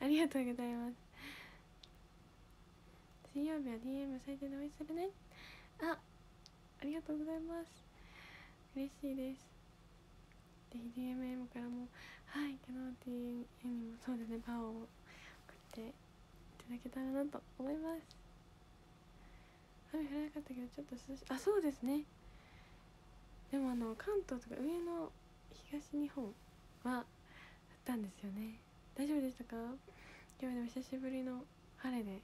ありがとうございます。水曜日は DM 最低でお会いするね。あありがとうございます。嬉しいです。ぜひ DMM からもはいキャノーティーにもそうですね。パワーを送っていただけたらなと思います。雨降らなかったけどちょっと涼しい。あそうですね。でもあの関東とか上の東日本は降ったんですよね。大丈夫でしたか？今日でも久しぶりの晴れで。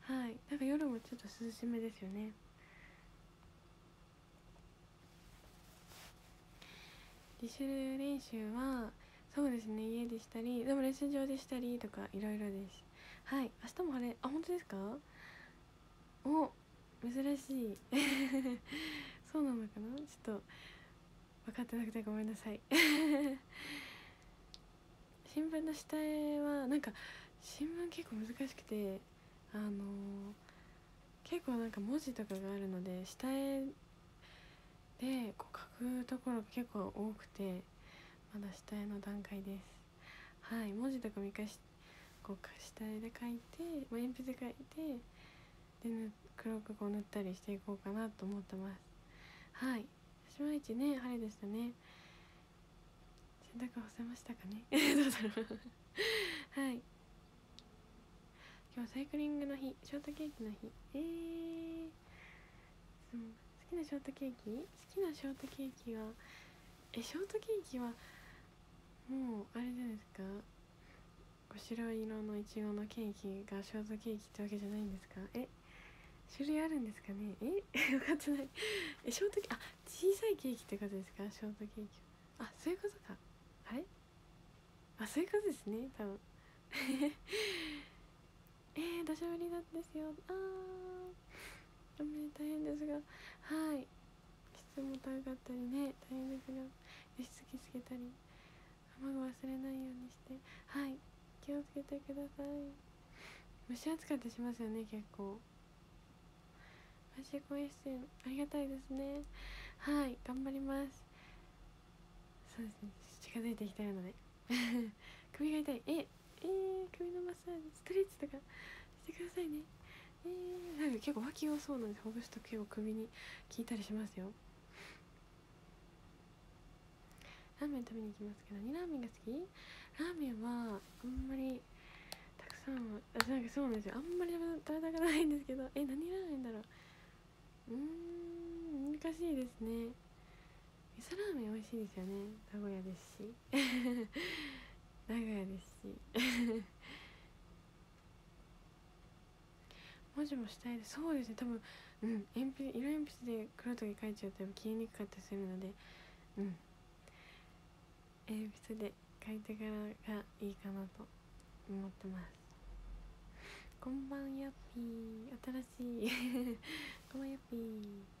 はい。なんか夜もちょっと涼しめですよね。自主練習はそうですね家でしたりでもレッスン場でしたりとかいろいろです。はい。明日も晴れあ本当ですか？お珍しい。そうなのかな？ちょっと分かってなくてごめんなさい。新聞の下絵はなんか新聞結構難しくてあのー、結構なんか文字とかがあるので下絵でこう書くところが結構多くてまだ下絵の段階です。はい文字とか見返しこう下絵で書いて、まあ、鉛筆で書いてで黒くこう塗ったりしていこうかなと思ってます。はい。島一ね晴れでしたね。洗濯干せましたかね？どうだろう。はい。今日サイクリングの日ショートケーキの日。えー、好きなショートケーキ？好きなショートケーキはえショートケーキはもうあれじゃないですか？白色のいちごのケーキがショートケーキってわけじゃないんですか？え種類あるんですかね？え 分かってない。えショートケーキあ小さいケーキってことですか？ショートケーキあそういうことか。あれあそういうことですね多分。えー、土砂降りなんですよ。あー。雨大変ですが。はい。湿も高かったりね大変ですが輸出気つけたり卵忘れないようにして。はい。気をつけてください。蒸し暑かったりしますよね結構。毎週公演出演ありがたいですね。はい。頑張ります。そうですね。近づいてきたいので。首が痛い。ええー、首のマッサージストレッチとかしてくださいね。えー、なんか結構脇がそうなんでほぐすと結構首に効いたりしますよ。ラーメン食べに行きますけど何ラーメンが好き？ラーメンはあんまりたくさんはあなんかそうなんですよ。あんまり食べたくないんですけど。え何ラーメンだろう？うーん難しいですね。味噌ラーメン美味しいですよね。名古屋ですし。名古屋ですし。文字もしたいです。そうですね。多分うん。鉛筆色鉛筆で黒とか書いちゃうと消えにくかったりするので。うん。鉛筆で書いてからがいいかなと思ってます。こんばんやっぴー。新しい。こんばんやっぴー。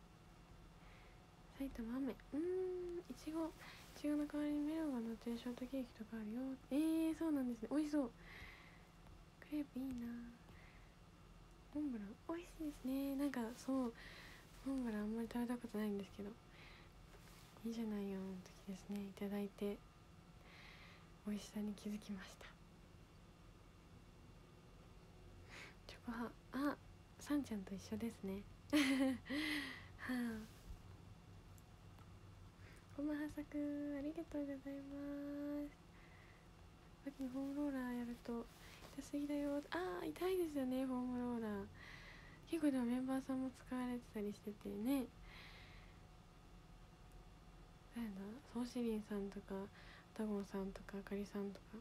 埼玉雨。うんいちご。いちごの代わりにメロンが乗ってるショートケーキとかあるよ。えー、そうなんですね。美味しそう。クレープいいな。モンブラン。美味しいですね。なんかそう。モンブランあんまり食べたことないんですけど。いいじゃないよの時ですね。いただいて。美味しさに気づきました。チョコハあさんちゃんと一緒ですね。は あこまはさくありがとうございます。秋にホームローラーやると痛すぎだよあー痛いですよねホームローラー結構でもメンバーさんも使われてたりしててね。誰だソーシリンさんとかタゴンさんとかあかりさんとか。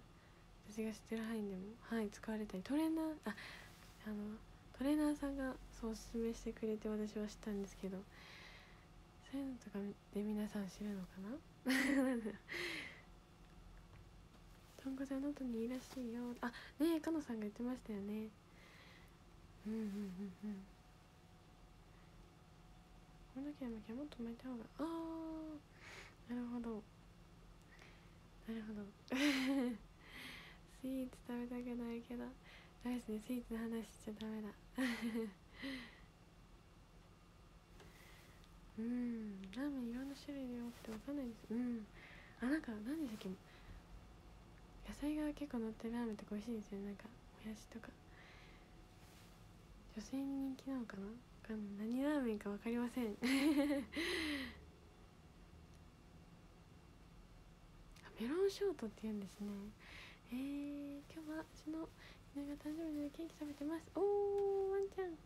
私が知ってる範囲でもはい使われたり。トレーナーああのトレーナーさんがそうおすすめしてくれて私は知ったんですけど。そういうのとかで皆さん知るのかな？とんこちゃんのとにいいらしいよ。あねえかのさんが言ってましたよね。うんうんうんうん。この時はもっと巻いた方が。ああなるほど。なるほど。スイーツ食べたくないけど。ダメですね。スイーツの話しちゃダメだうん。ラーメンいろんな種類でよくてわかんないですうん。あなんか何でしたっけ野菜が結構乗ってるラーメンって美味しいですよね。なんかもやしとか。女性に人気なのかな？かん何ラーメンか分かりません。メロンショートって言うんですね。えー、今日はうちの犬が誕生日でケーキ食べてます。おーワンちゃん。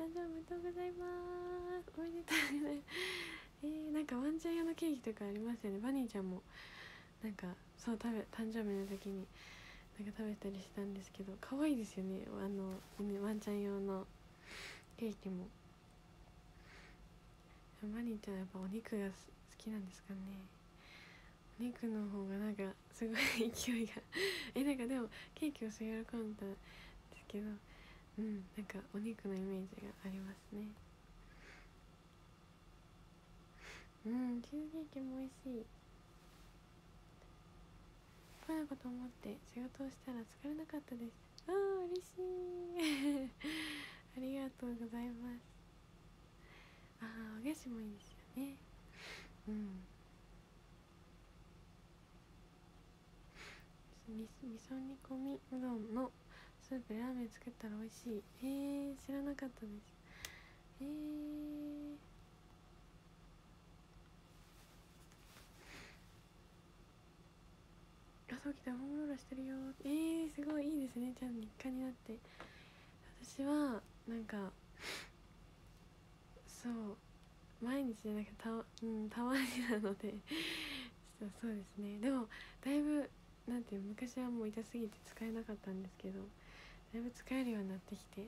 誕生おめでとうございます。おめでとうございます。えー、なんかワンちゃん用のケーキとかありますよね。バニーちゃんも。なんかそう食べ誕生日の時になんか食べたりしたんですけど可愛いですよね。あのワンちゃん用のケーキも。バニーちゃんやっぱお肉が好きなんですかね。お肉の方がなんかすごい勢いが。えなんかでもケーキをすごい喜んだんですけどうん。なんかお肉のイメージがありますね。うんチーズケーキも美味しい。このこと思って仕事をしたら疲れなかったです。ああ嬉しい。ありがとうございます。ああお菓子もいいですよね。うん。み味噌煮込みうどんのスープラーメン作ったら美味しい。えー、知らなかったです。えー、朝起きた。らホームローラしてるよ。えー、すごいいいですね。ちゃん日課になって。私はなんかそう。毎日じゃなくてた,、うん、たまになので。そうですね。でもだいぶなんていう昔はもう痛すぎて使えなかったんですけど。だいぶ使えるようになってきて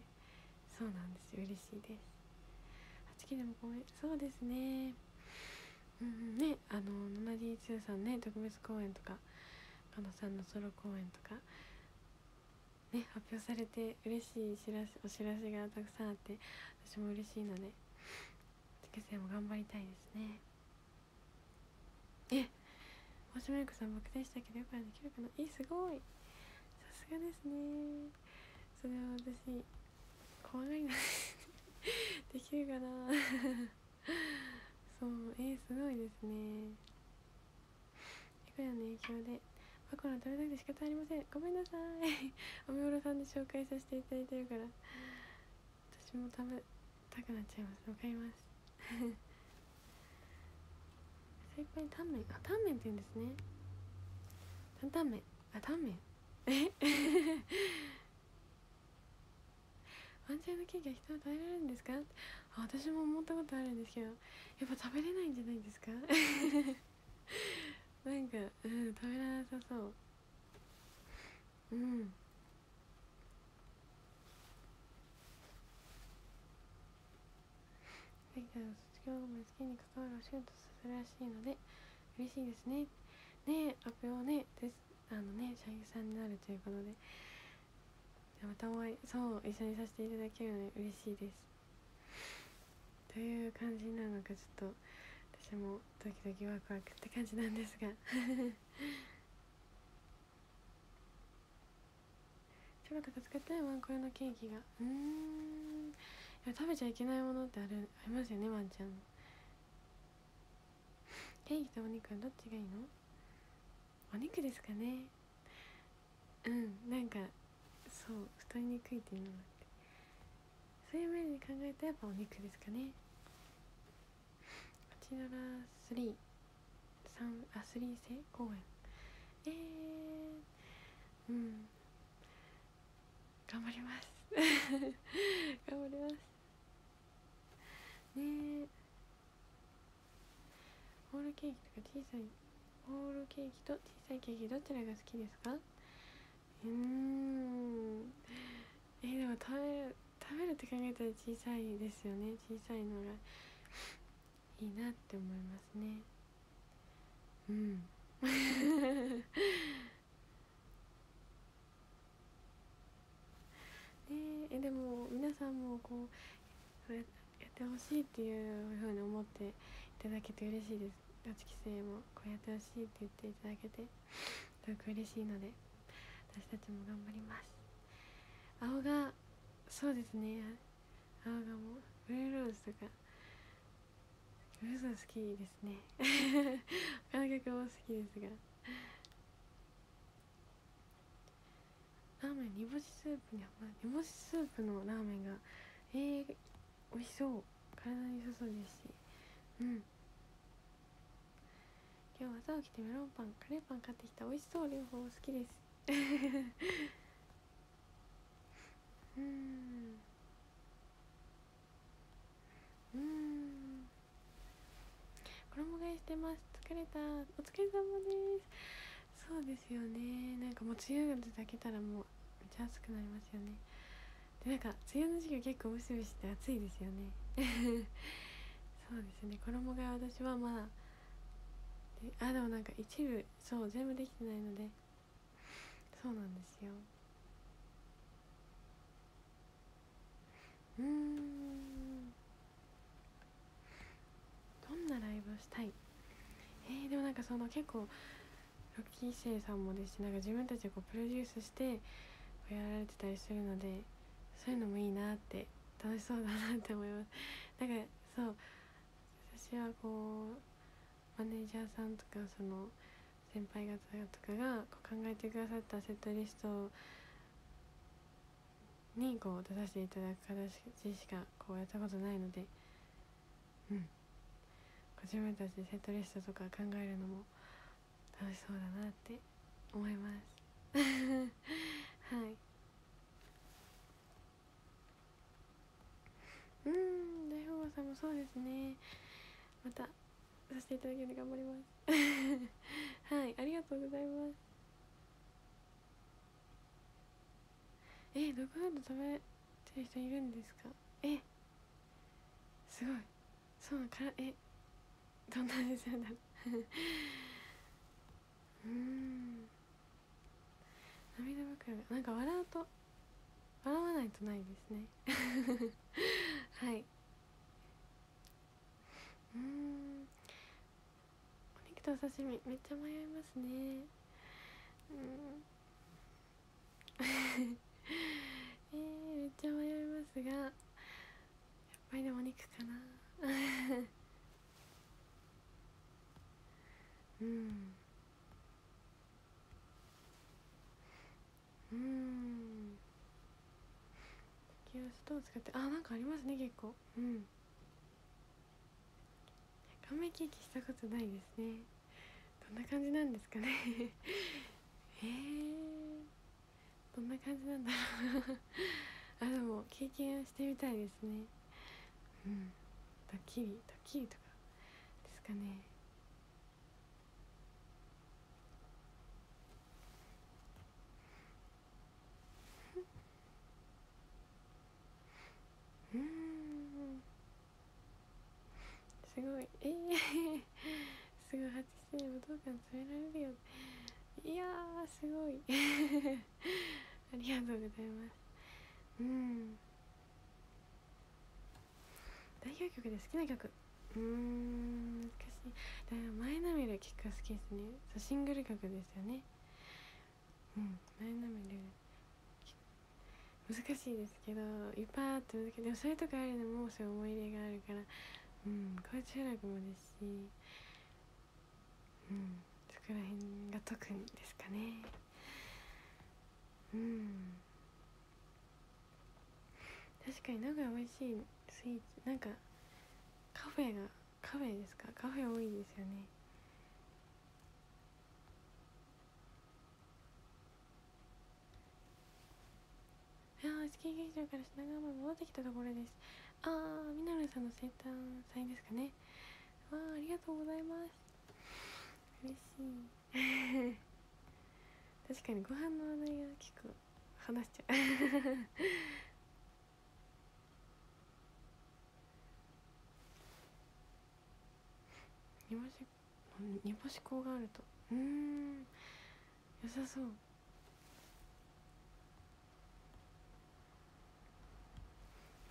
そうなんです。よ嬉しいです。8期でも公演そうですね。うんねあのノナディー2さんね特別公演とか加野さんのソロ公演とかね発表されて嬉しい知らしお知らせがたくさんあって私も嬉しいので受験生も頑張りたいですね。え大島優子さんバク転したけどよくできるかなえすごい。さすがですね。それは私怖がりな。できるかな？そうえー、すごいですね。いくらの影響で？マコラ食べたくて仕方ありません。ごめんなさい。おみおろさんで紹介させていただいてるから。私も食べたくなっちゃいます。わかります。最高にタンメン。あタンメンって言うんですね。担々麺。あタンメン。えワンちゃんのケーキは人は食べられるんですか？私も思ったことあるんですけどやっぱ食べれないんじゃないですか？なんかうん食べられなさそう。うん。できたら卒業後も好きに関わるお仕事するらしいので嬉しいですね。ね発表ねですあのね社員さんになるということで。またお会いそう一緒にさせていただけるので嬉しいです。という感じなのかちょっと私もドキドキワクワクって感じなんですが。チョコとか使ってないワンコ用のケーキが。うん。いや食べちゃいけないものってあるありますよねワンちゃん。ケーキとお肉はどっちがいいの？お肉ですかね。うんなんかそう太りにくいっていうのもあって。そういう面で考えたらやっぱお肉ですかね。8ドラ3 3あ3世公演えー、うん。頑張ります。頑張ります。ねえホールケーキとか小さいホールケーキと小さいケーキどちらが好きですか？うん。えー、でも食べる食べるって考えたら小さいですよね。小さいのが。いいなって思いますね。うん。ねえでも皆さんもこうやってほしいっていうふうに思っていただけて嬉しいです。8期生もこうやってほしいって言っていただけて。すごく嬉しいので。私たちも頑張ります。青がそうですね。青がもブルーローズとかブルーローズ好きですね。他の曲も好きですが。ラーメン煮干しスープに煮干しスープのラーメンがえー、美味しそう。体に良さそうですし。うん。今日朝起きてメロンパンカレーパン買ってきた美味しそう両方好きです。うん。うん。衣替えしてます疲れたお疲れ様ですそうですよねなん。かもう梅雨が出けたらもうめっちゃ暑くなりますよねでなん。か梅雨の時期結構ムシムシして暑いですよねそうですね衣替え私はまだであでもなん。か一部そう全部できてないのでそうなんですよ。うん。どんなライブをしたい？えー、でもなんかその結構ロッキー生さんもですしなんか自分たちでこうプロデュースしてやられてたりするのでそういうのもいいなって楽しそうだなって思います。なんかそう私はこうマネージャーさんとかその先輩方とかがこう考えてくださったセットリストにこう出させていただく形しかこうやったことないのでうん。自分たちでセットリストとか考えるのも楽しそうだなって思います。はい。うん大富豪さんもそうですね。またさせていただける頑張ります。はいありがとうございます。えドッグフード食べてる人いるんですか？えすごい。そうからえどんな味するんだろう？うん。涙袋。なんか笑うと笑わないとないですね。はい。うん。お肉とお刺身めっちゃ迷いますね。うん。えー、めっちゃ迷いますがやっぱりでもお肉かな。うん。うん。激安どう使ってあなんかありますね結構。うん。んまりケーキしたことないですね。どんな感じなんですかね。えー、どんな感じなんだろう。あでも経験してみたいですね。うん。ドッキリドッキリとかですかね。すごい。えー、すごい8時で武道館詰められるよいやすごい。ありがとうございます。うん。代表曲で好きな曲。うん難しい。だから前のめる結構好きですね。そうシングル曲ですよね。うん前のめる難しいですけどいっぱいあって難しい。でもそういうとこあるのもそうい思い入れがあるから。うん集落もですしうんそこら辺が特にですかね。うん。確かに名古屋美味しいスイーツなんかカフェがカフェですか？カフェ多いですよね。いやースキー劇場から品川まで戻ってきたところです。あーみなるさんの生誕祭ですかね。わあありがとうございます。嬉しい。確かにご飯の話題が結構話しちゃう。煮干し煮干し粉があると。うん。良さそう。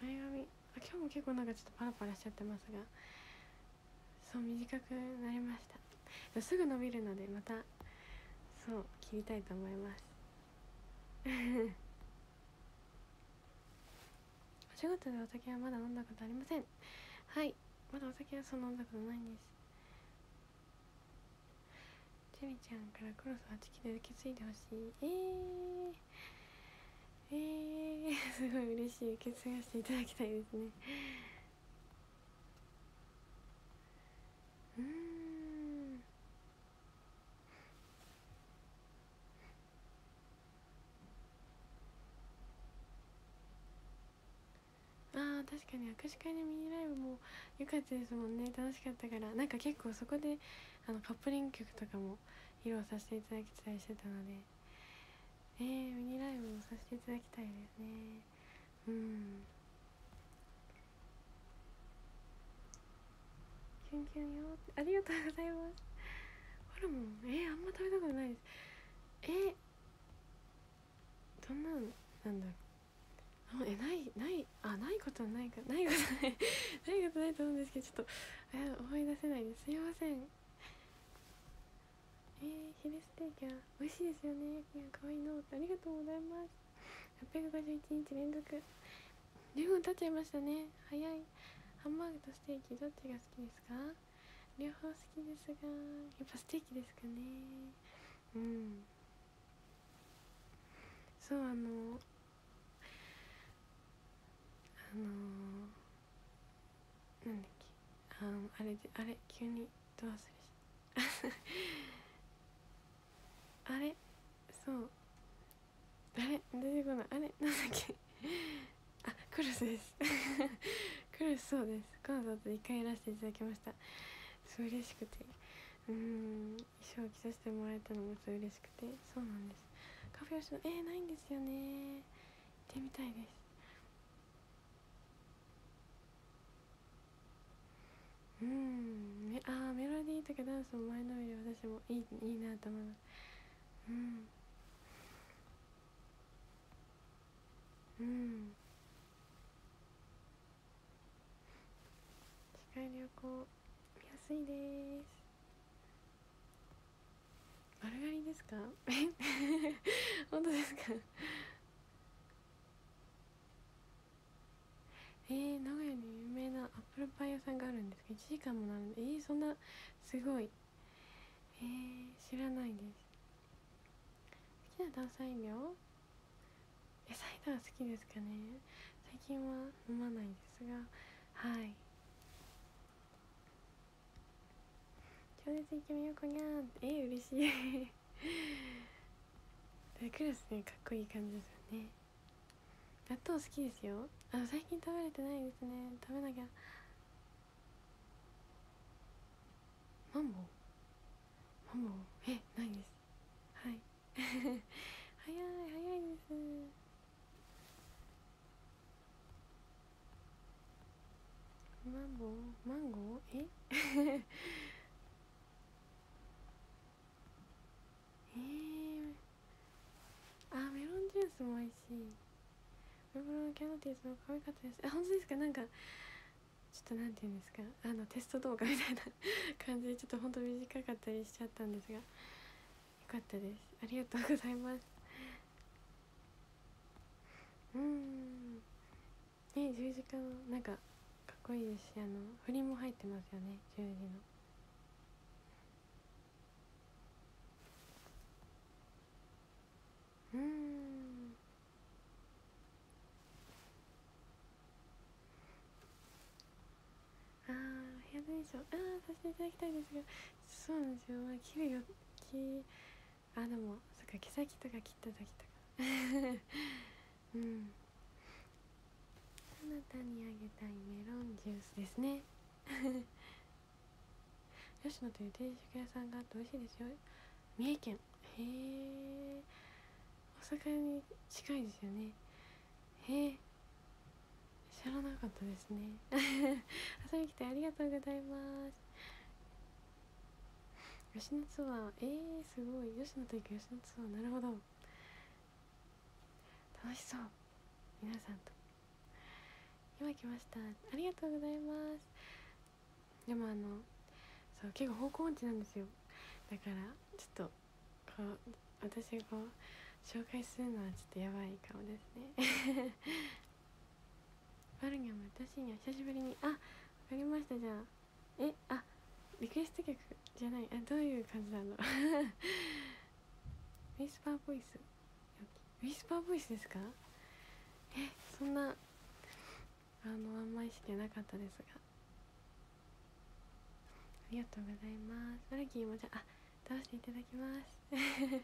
前髪。今日も結構なんかちょっとパラパラしちゃってますがそう短くなりました。すぐ伸びるのでまたそう切りたいと思います。お仕事でお酒はまだ飲んだことありません。はい。まだお酒はそう飲んだことないんです。ジェリちゃんからクロス8期で受け継いでほしい。えー、すごい嬉しい。受け継がせていただきたいですね。うん。あー確かに握手会のミニライブも良かったですもんね。楽しかったから。なんか結構そこであのカップリング曲とかも披露させていただきたりしてたので。えー、ミニライブもさせていただきたいですね。うん。キュンキュンよありがとうございます。ホルモン？えー、あんま食べたことないです。えー、どんなんなんだろう。あえないないあないことはないかないことない。ないことないと思うんですけどちょっとえ思い出せないです。すいません。えー、ヒレステーキは美味しいですよね。かわいいのありがとうございます。851日連続。2分経っちゃいましたね。早い。ハンバーグとステーキどっちが好きですか？両方好きですがやっぱステーキですかね。うん。そうあのあの、なんだっけ？ああれであれ急にどう忘れしあれ？そう。あれ出てこない。あれ？なんだっけ？あクルスです。クルスそうです。コンサートで一回やらせていただきました。すごい嬉しくて。うん。衣装を着させてもらえたのもすごい嬉しくて。そうなんです。カフェオシのえー、ないんですよね。行ってみたいです。うん。あメロディーとかダンスも前のめり私もいいいいなと思います。うん。うん。世界旅行。安いです。丸刈りですか？本当ですか？えー、名古屋に有名なアップルパイ屋さんがあるんですか1時間もなるんでえー、そんなすごい。えー、知らないです。きな炭酸飲料えサイダー好きですかね？最近は飲まないですが。はい。超絶イケメン横にゃんえー、嬉しい。クラスねかっこいい感じですよね。納豆好きですよ。あ最近食べれてないですね。食べなきゃ。マンボウ？マンボウ？えないです。早い早いです。マンボウマンゴー？え？えー、あメロンジュースも美味しい。ブルブルのキャノティーズの可愛かったです。あ本当ですか？なんかちょっとなんて言うんですか？あのテスト動画みたいな感じでちょっと本当短かったりしちゃったんですが。かったです。ありがとうございます。うん。ね十字架のなんかかっこいいですしあの振りも入ってますよね十字の。うん。ああヘアドネーションああさせていただきたいですがそうなんですよ、まあ、切るよ切あでもそっか毛先とか切った時とか。うん。あなたにあげたいメロンジュースですね。吉野という定食屋さんがあって美味しいですよ。三重県。へえ大阪に近いですよね。へえ知らなかったですね。遊びに来てありがとうございます。吉野ツアーえー、すごい。吉野と行く吉野ツアーなるほど。楽しそう。皆さんと。今来ました。ありがとうございます。でもあのそう結構方向音痴なんですよ。だからちょっとこう私がこう紹介するのはちょっとやばいかもですね。バルニャム私には久しぶりにあわかりました。じゃあえあリクエスト曲じゃないあどういう感じなの？ウィスパーボイス。ウィスパーボイスですか？えそんなあのあんま意識なかったですが。ありがとうございます。ラキーもじゃあ倒していただきます。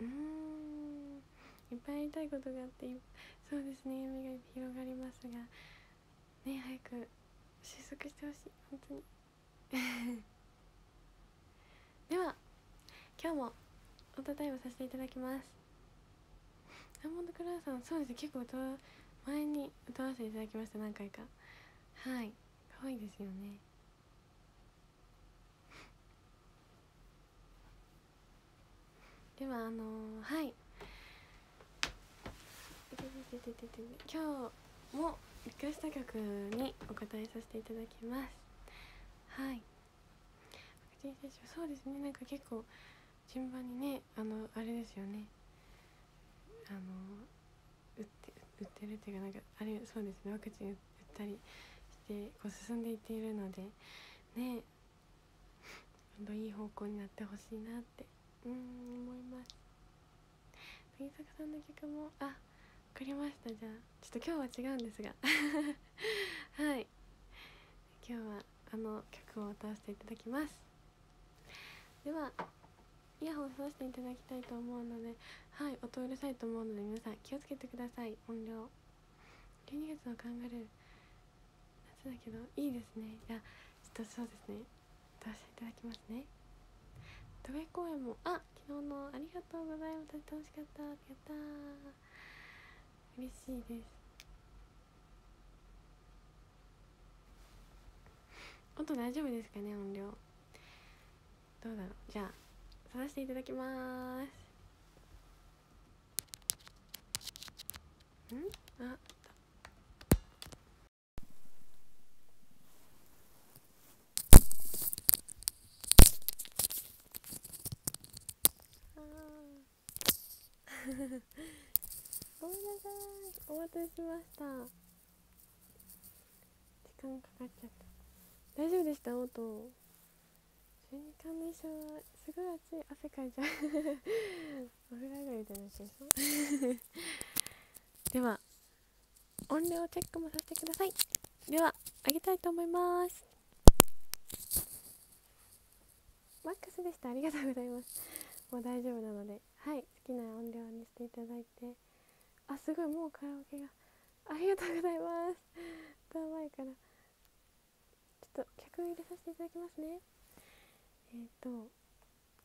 うん。いっぱいやりたいことがあってそうですね夢が広がりますが。ね早く収束してほしい本当に。では今日も歌タイムさせていただきます。アーモンドクラウさんそうですね結構歌前に歌わせていただきました何回か。はい可愛いですよね。ではあのー、はい。今 日もリクエスト曲にお答えさせていただきます。はい。ワクチン接種そうですね。なんか結構順番にねあのあれですよね。あの打って打ってるっていうかなんかあれそうですね。ワクチン打ったりしてこう進んでいっているのでね。どんどんいい方向になってほしいなってうん思います。杉作さんの曲もあかりました。じゃあちょっと今日は違うんですが。はい。今日はあの曲を歌わせていただきます。ではイヤホンさせていただきたいと思うのではい音うるさいと思うので皆さん気をつけてください。音量。12月のカンガルー夏だけどいいですね。じゃあちょっとそうですね。歌わせていただきますね。戸部公演もあ昨日のありがとうございます。楽しかった。やった嬉しいです。音大丈夫ですかね音量どうだろうじゃあさせていただきます。ん？あ ごめんなさい。お待たせしました。時間かかっちゃった。大丈夫でした？音。12巻の衣装はすごい暑い。汗かいちゃう。お風呂上がりみたいになっちゃいそう。では音量チェックもさせてください。では上げたいと思います。マックスでした。ありがとうございます。もう大丈夫なので。はい。好きな音量にしていただいて。あすごいもうカラオケが。ありがとうございます。歌う前から。ちょっと曲入れさせていただきますね。えっ、ー、と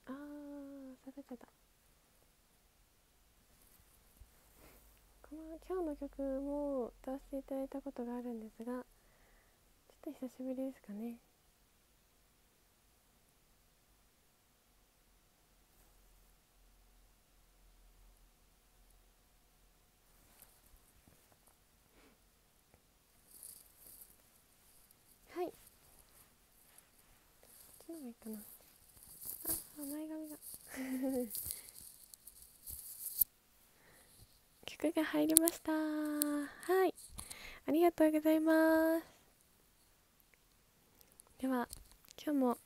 あー下がっちゃった。この今日の曲も歌わせていただいたことがあるんですがちょっと久しぶりですかね。がいかな。あ前髪が。曲が入りました。はい。ありがとうございます。では今日も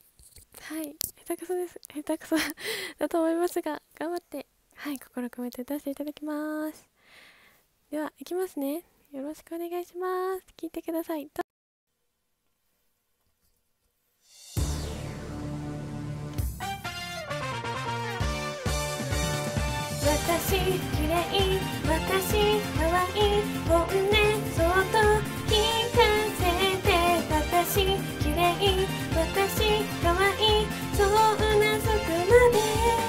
はい。下手くそです。下手くそ だと思いますが頑張ってはい。心込めて出していただきます。ではいきますね。よろしくお願いします。聞いてください。綺麗私可愛い本音そっと聞かせて私綺麗私可愛いそうなずくまで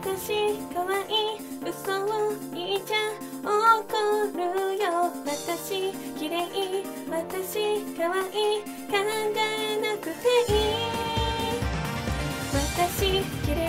私可愛い嘘を言いちゃ怒るよ。私綺麗。私可愛い。考えなくていい。私綺麗。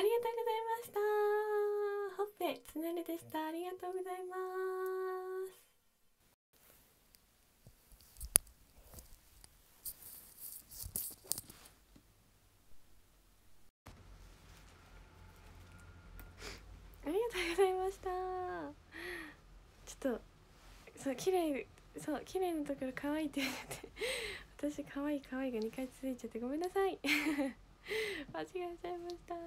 ありがとうございました。ほっぺつねるでした。ありがとうございます。ありがとうございましたちょっとそう綺麗そう綺麗なところ可愛いって言って私可愛い可愛いが2回続いちゃってごめんなさい。間違えちゃいました。は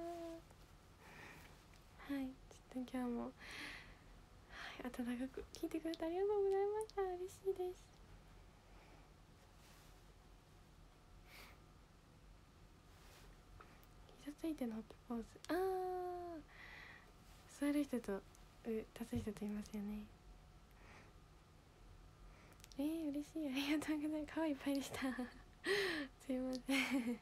いちょっと今日も、はい、温かく聞いてくれてありがとうございました。嬉しいです。膝ついてのホップポーズ。あー座る人とう立つ人といますよね。えー、嬉しい。ありがとうございます。顔いっぱいでした。すいません。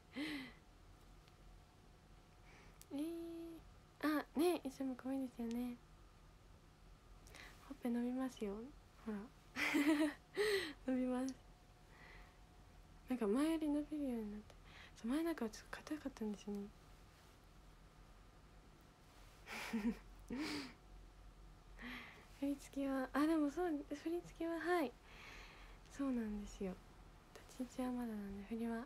えー、あねいつも可愛いですよね。ほっぺ伸びますよ。ほら。伸びます。なんか前より伸びるようになって。そう前なんかちょっと硬かったんですよね。振り付けはあでもそう振り付けははい。そうなんですよ。立ち位置はまだなんで振りは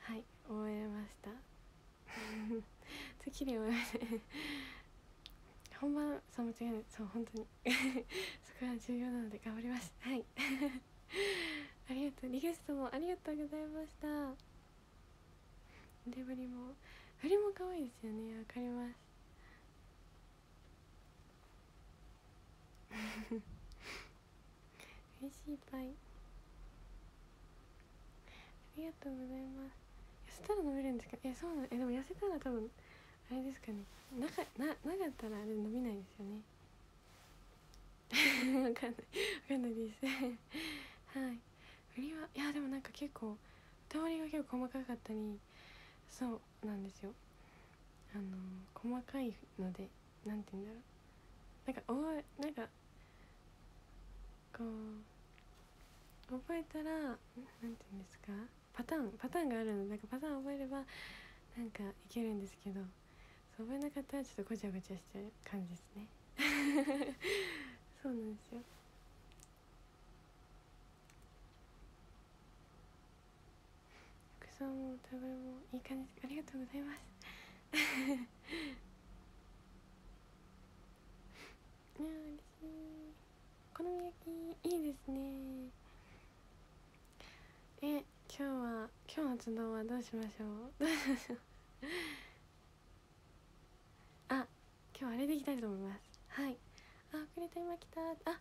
はい終えました。綺麗終えました本番そう間違いない。そう本当に。そこは重要なので頑張ります。はい。ありがとう。リクエストもありがとうございました。腕振りも振りも可愛いですよね。わかります。嬉しいいっぱい。ありがとうございます。せたら伸びるんですかえそうなのえでも痩せたら多分あれですかね。なかななかったらあれ伸びないですよね。わかんない。わかんないです。はい。振りはいやでもなんか結構歌割りが結構細かかったりそうなんですよ。あの細かいのでなんて言うんだろう。なんか覚えなんかこう覚えたらなんて言うんですか？パターンパターンがあるの。でなんかパターン覚えればなんかいけるんですけどそう覚えなかったらちょっとごちゃごちゃしちゃう感じですね。そうなんですよ。服装も歌声もいい感じ。ありがとうございます。いや嬉しい。お好み焼きいいですね。え今日は今日の集うはどうしましょう？どうしましょう？あ今日あれでいきたいと思います。はい。あ遅れた今来た。ああ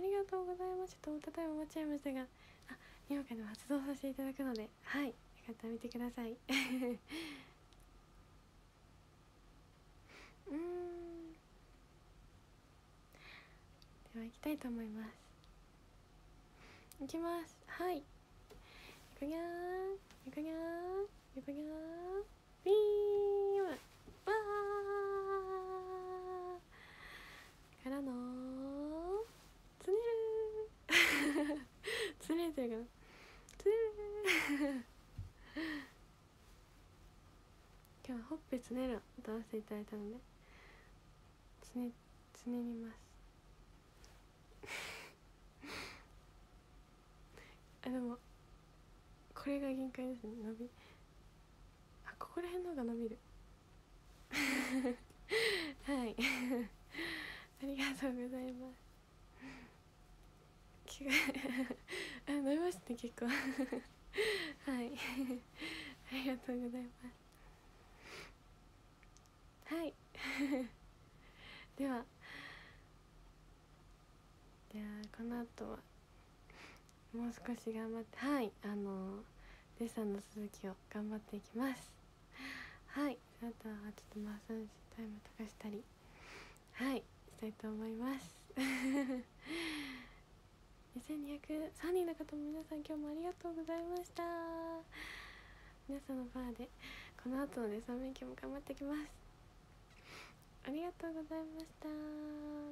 りがとうございます。ちょっとおたたいも待っちゃいましたが。あ今から発動させていただくので。はい。よかったら見てください。うん。では行きたいと思います。行きます。はい。くにゃー行くにゃー行くにゃービームわーからのつねるつねれてるかなつねる今日はほっぺつねるを歌わせていただいたのでつねつねりますあでもこれが限界ですね。伸び。あここら辺の方が伸びる。はい。ありがとうございます。気 があ伸びましたね結構。はい。ありがとうございます。はい。では。じゃあこの後は。もう少し頑張ってはいあのデッサンの続きを頑張っていきます。はいあとはちょっとマッサージタイムとかしたりはいしたいと思います。2203人の方も皆さん今日もありがとうございました。皆さんのバーでこの後のデッサン勉強も頑張ってきます。ありがとうございました。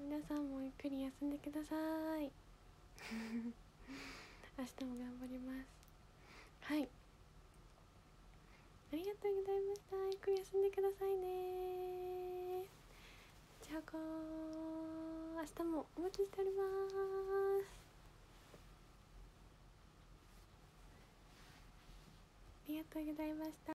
皆さんもゆっくり休んでください。明日も頑張ります。はい。ありがとうございました。ゆっくり休んでくださいね。じゃあこ明日もお待ちしております。ありがとうございました。